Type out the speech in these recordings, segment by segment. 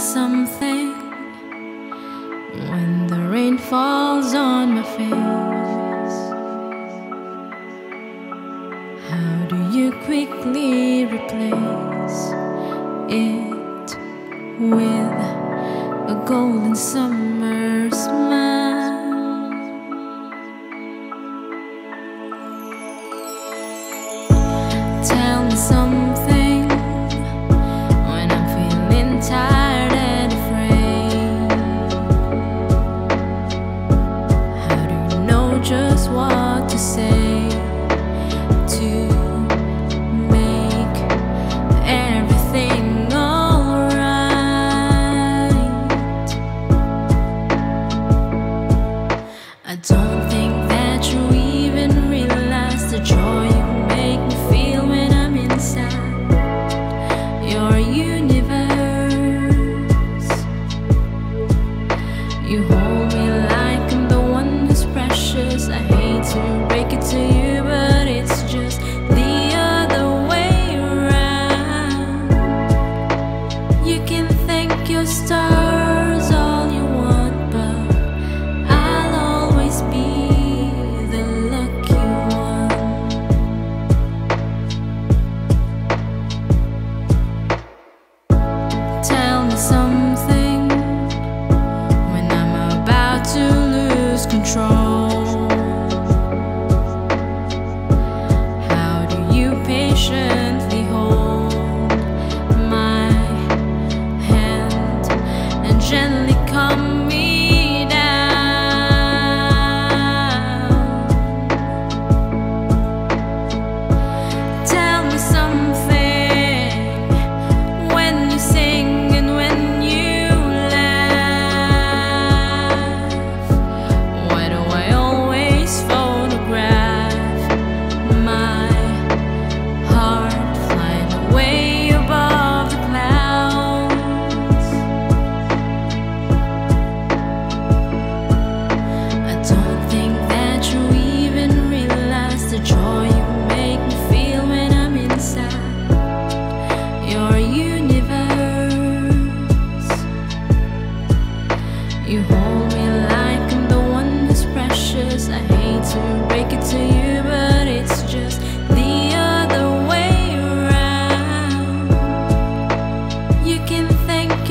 something when the rain falls on my face. How do you quickly replace it with a golden summer smile? the stars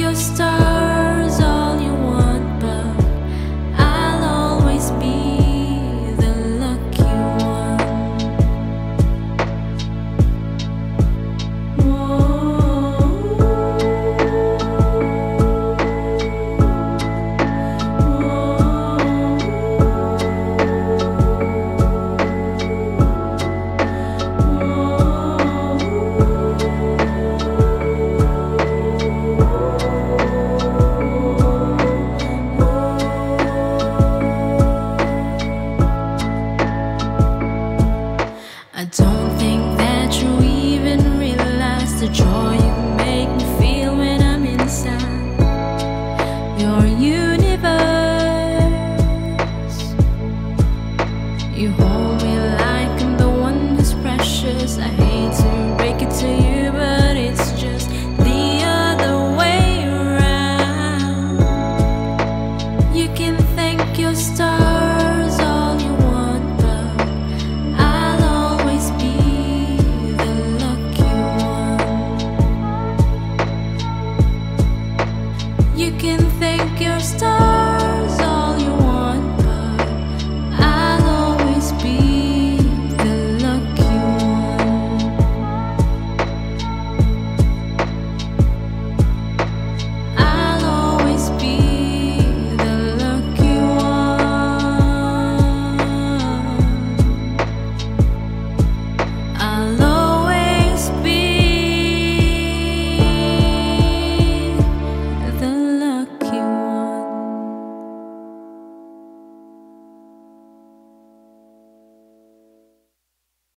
your stars.